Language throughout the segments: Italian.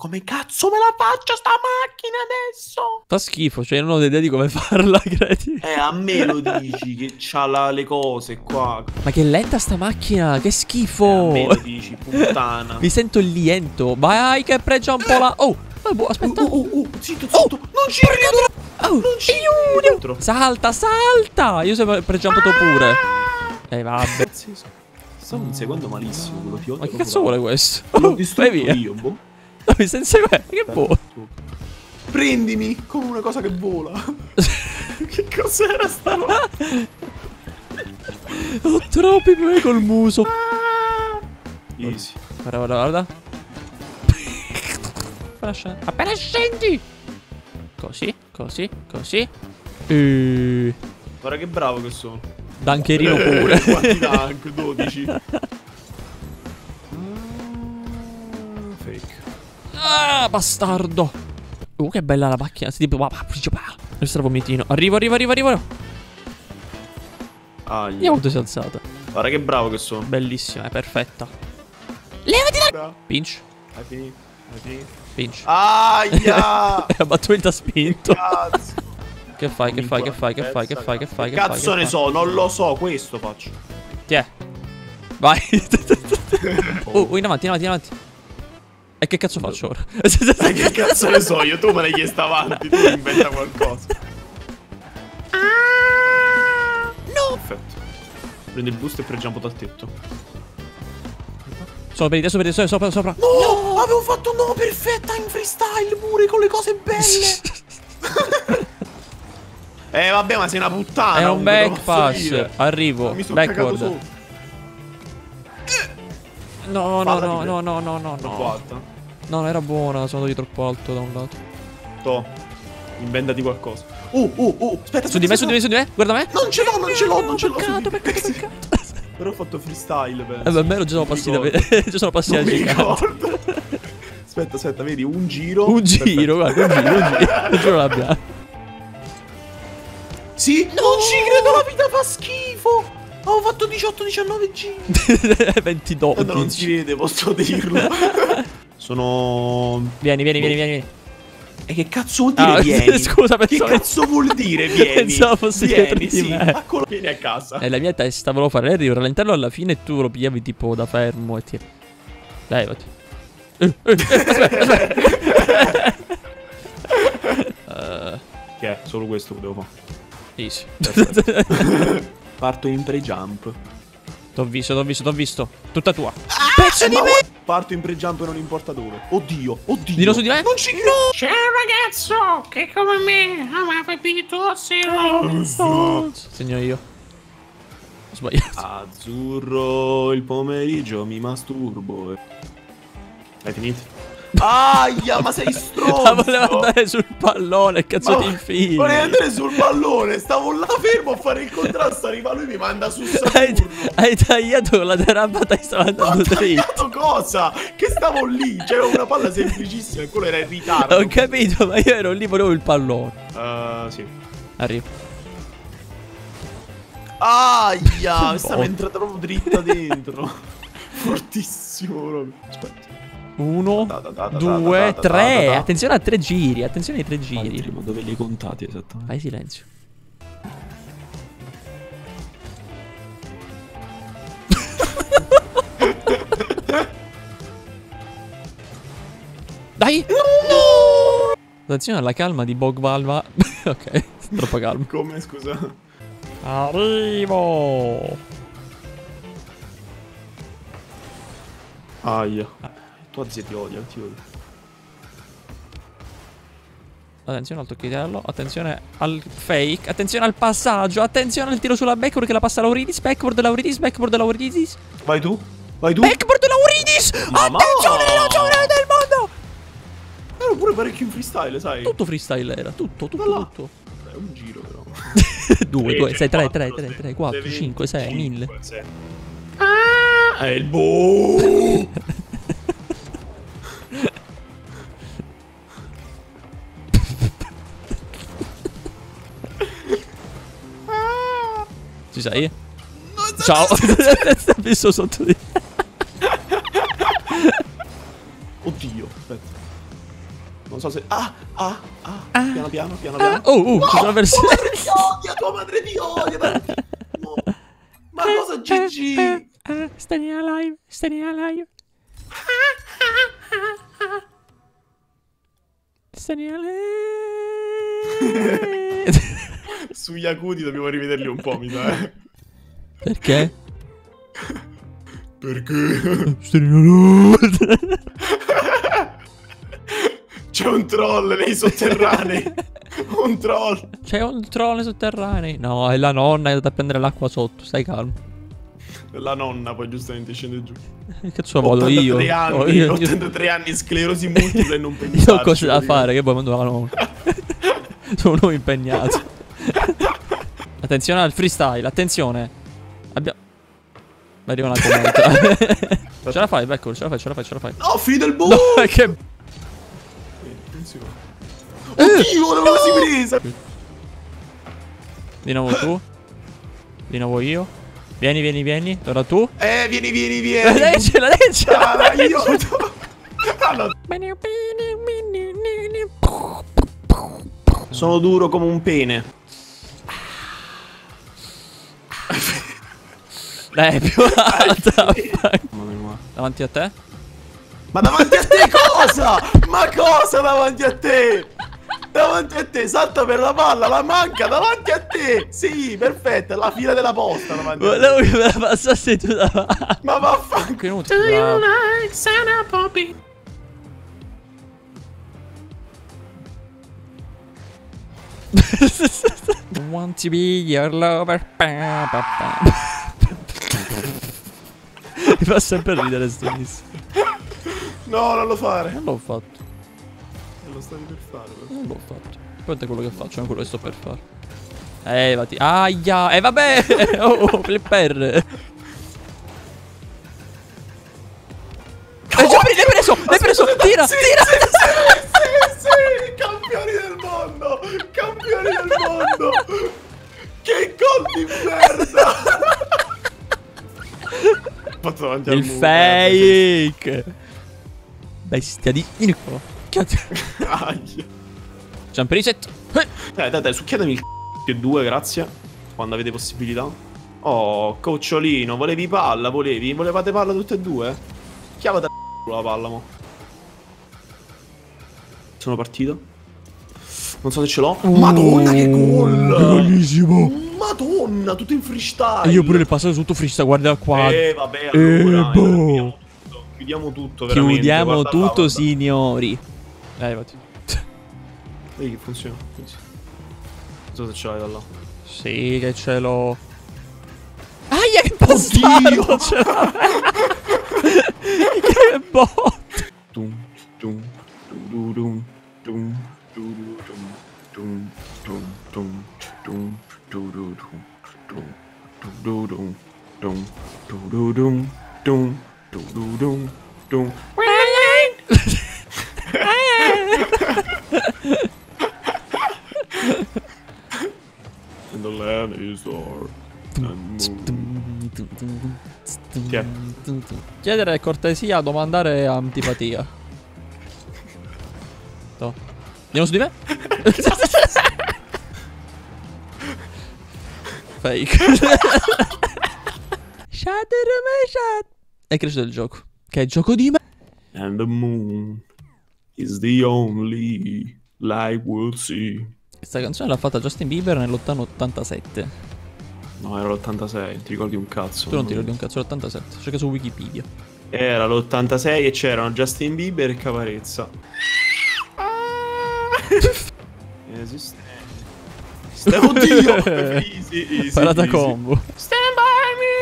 Come cazzo me la faccio sta macchina adesso? Fa schifo, cioè non ho idea di come farla, credi? Eh, a me lo dici che c'ha la- le cose qua. Ma che lenta sta macchina, che Eh, a schifo! me lo dici, puttana. Mi sento liento. Vai che pregia un po' la... Oh, oh, boh, aspetta. Oh, oh, oh, zitto, zitto. non ci credo. Oh, Non ci credo. Salta, salta! Io sono pregiampato pure. Eh, vabbè. Stavo inseguendo malissimo quello ti Ma che cazzo vuole questo? L'ho distrutto io, boh. Mi stai inseguendo. Che boh. Prendimi come una cosa che vola. che cos'era sta roba? Ho troppi problemi col muso. Easy. Guarda, guarda, guarda. Appena scendi. Così, così, così. E... Guarda che bravo che sono. Dancherino pure. Quanti tank? 12. Ah, bastardo. Uh, che bella la macchina. Si tipo... Questo era vomitino. Arrivo, arrivo, arrivo, arrivo. Aglia. Vediamo quanto si è alzata. Guarda che bravo che sono. Bellissima, è perfetta. Bravo. Pinch, Hai finito? Hai finito? pinch. Aia! Ha spinto. Cazzo! Che fai, che fai, che fai, che fai, che fai, che fai, che fai? Cazzo ne so, non lo so, questo faccio. Tiè. Vai. oh, oh, in avanti, in avanti, in avanti. E che cazzo faccio ora? Ma che cazzo ne so io? Tu me l'hai chiesto avanti, tu inventa qualcosa. No! Perfetto. Prende il boost e pregiampo dal tetto. Sono per di te, sopra, sopra. No! Avevo fatto no perfetta in freestyle pure con le cose belle. eh vabbè, ma sei una puttana. È un comunque, te lo back posso pass. dire. Arrivo. Mi sono Backward. No, no, no, no, no, no, no, no. No, non era buona, sono andato di troppo alto da un lato. To. Inventati qualcosa. Oh, oh, oh. Aspetta, Su di me, su di me, su di me. Guarda me. Non ce l'ho, non ce l'ho, non ce l'ho. Peccato, peccato, peccato. Però ho fatto freestyle, penso. Eh, beh, almeno già sono Non passi da. Già sono passi da Non gigante. Aspetta, aspetta, vedi, un giro. Un giro, guarda, un giro, un giro. Un giro l'abbiamo. Sì, non ci credo, la vita fa schifo. Avevo fatto 18-19 giri. 20 Tanto non 12. si vede, posso dirlo. Sono... Vieni, vieni, vieni, vieni. E che cazzo vuol dire Ah, vieni? scusa, Che pensavo- cazzo vuol dire vieni? Pensavo dietro vieni, di sì. me. Eccolo, vieni a casa. Nella mia testa volevo fare l'aereo rallentarlo alla fine e tu lo pigliavi tipo da fermo e ti... Dai, vatti. Eh, eh, aspetta, aspetta. Eh, Che è? Solo questo che devo fare. easy. Parto in pre-jump. t'ho visto, t'ho visto, t'ho visto. Tutta tua. Pezzo di me! Parto in pre-jump e non importa dove. Oddio, oddio. Dillo su di me. Non ci credo. C'è un ragazzo che come me ama Pepito Segno io. Ho sbagliato. Azzurro, il pomeriggio mi masturbo. Hai finito? Aia, ma sei Ma stronzo! volevo andare sul pallone, cazzo Ma- ti infili. Vorrei andare sul pallone, stavo là fermo a fare il contrasto, arriva lui mi manda su Hai, hai tagliato con la derapata e stava Ho andando dritto. tagliato cosa? Che stavo lì, c'era una palla semplicissima e quello era in ritardo. Ho capito, ma io ero lì, volevo il pallone. Uh, sì. Arrivo. Aia, mi stava Boh. entrata proprio dritta dentro. Fortissimo proprio. Aspetta. Uno, Da, da, da, due, tre. Attenzione a tre giri. Attenzione ai tre giri. Ma dove li hai contati esattamente? Fai silenzio. Dai! No! Attenzione alla calma di Bogvalva. ok, troppo calmo. Come, scusa? Arrivo! Aia. Tua zia ti odia, ti odia. Attenzione al tocchitello, attenzione al fake, attenzione al passaggio, attenzione al tiro sulla backboard che la passa Lauridis, backboard Lauridis, backboard Lauridis, Vai tu? Vai tu? backboard Lauridis! Mamma! Attenzione la giovane del mondo! Ero pure parecchio in freestyle, sai? Tutto freestyle era, tutto, tutto, Là. tutto. È un giro però. 2, 2, 6, 3, 3, 4, 3, 3, 4, 5, 6, 1000. Ah, è il boh! Ci sei? Ciao! Ti ho visto sotto di... Oddio, aspetta. Non so se... Ah, ah, ah. Piano piano, piano piano. Ah, oh, uh, ci sono tua versioni. madre ti odia, tua madre ti odia tantissimo. Ma cosa GG? Ah, stay alive, stay alive. Stay alive. Su Yakudi dobbiamo rivederli un po', mi sa. eh. Perché? Perché? C'è un troll nei sotterranei. un troll. C'è un troll nei sotterranei. No, è la nonna è andata a prendere l'acqua sotto. Stai calmo. La nonna poi giustamente scende giù. Che cazzo vado io? 83 anni, Oh, io, io, 83 anni, sclerosi multipla e non io pensarci. ho cose da fare, che poi mando la nonna. Sono impegnato. attenzione al freestyle, attenzione. Abbiamo... Arriva una commenta. ce la fai, Becco, ce la fai, ce la fai, ce la fai. No, finito il boom! No, che... Attenzione. Oddio, l'avevo quasi presa! Di nuovo tu. Di nuovo io. Vieni, vieni, vieni. Ora tu. Eh, vieni, vieni, La vieni! legge, la legge. Ah, aiuto! Ah, no. Sono duro come un pene. Dai, è più alta. Mamma mia. Davanti a te. Ma davanti a te cosa? Ma cosa davanti a te? Davanti a te, salta per la palla, la manca davanti a te. Sì, perfetta, la fila della posta davanti a te. Volevo che me la passassi tu davanti. Ma vaffanculo. Do you like Santa Poppy? Want to be your lover. Pa, pa, pa. Mi fa sempre ridere sto miss. No, non lo fare. Non l'ho fatto. Non lo stavi per fare. però. Non l'ho fatto. Guarda quello che faccio, non quello che sto per fare. Eh, vati. Aia. Eh, vabbè. Oh, oh, flipper. Davanti al Il eh, fake. Bestia di... Perché- Aia. Jump reset. Eh. Dai, dai, dai, succhiatemi il c***o che due, grazie. Quando avete possibilità. Oh, cocciolino, volevi palla, volevi? Volevate palla tutte e due? Chiavate la palla, mo. Sono partito. Non so se ce l'ho. Madonna, che gol! Bellissimo. Madonna, tutto in freestyle. E io pure le passato sotto freestyle, guarda qua. Eh, vabbè, allora. Eh, boh. chiudiamo tutto. Chiudiamo tutto, veramente. Chiudiamo guarda là, tutto, guarda. signori. Dai, vatti. Vedi che funziona. così. Non so se ce l'hai da là. Sì, che ce l'ho. Aia, che bastardo! Che bot! Tum, tum, tum, tum, tum, tum, tum, And the land is dark. Chi Chiedere cortesia, domandare antipatia. Andiamo su di me? Fake. Shot. È cresciuto il gioco. Che è gioco di me. And the moon is the only light we'll see. Questa canzone l'ha fatta Justin Bieber nell'87. No, era l'86, ti ricordi un cazzo? Tu non ti ricordi un cazzo, l'87. Cerca su Wikipedia. Era l'86 e c'erano Justin Bieber e Caparezza. Esiste. Ste- Oddio! easy, easy, Parata easy. combo. Stand by me.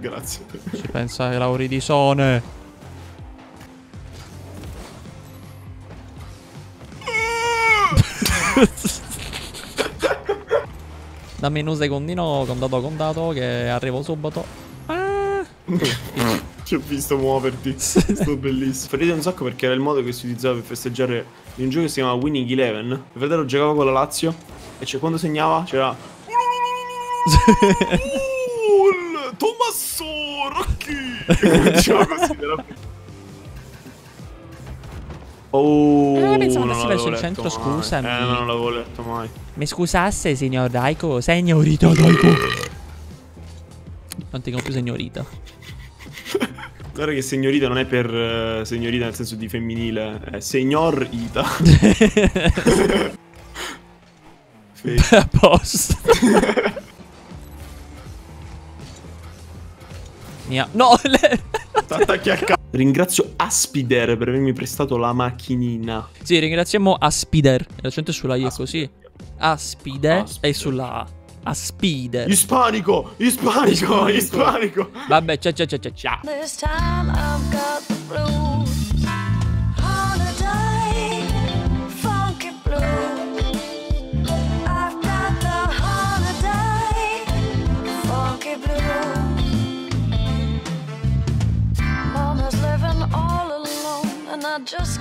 Grazie. Ci pensa ai lauri di Sone. Dammi un secondino, contato contato, che arrivo subito. Ah. Ti ho visto muoverti. Sto bellissimo. Ferite un sacco perché era il modo che si utilizzava per festeggiare in un gioco che si chiama Winning Eleven. Mio fratello giocava con la Lazio e cioè, quando segnava c'era. Tommaso Rocchi! Diceva così, era Oh, Eh, pensavo non andassi l'avevo verso il letto centro, mai. scusami. Eh, non l'avevo letto mai. Mi scusasse, signor Daiko? Signorita Daiko. Non ti chiamo più signorita. Guarda che signorita non è per eh, signorita nel senso di femminile, è signor Ita. A posto. Mia. No, le... T'attacchi a Ringrazio Aspider per avermi prestato la macchinina. Sì, ringraziamo Aspider. L'accento è sulla I è così. Aspide Aspider. è sulla A. Aspider. Ispanico! Ispanico! Ispanico! Vabbè, ciao ciao ciao ciao ciao. This time I've got the blues. Holiday, funky blues. I've got the holiday, funky blues. Mama's living all alone, and I just.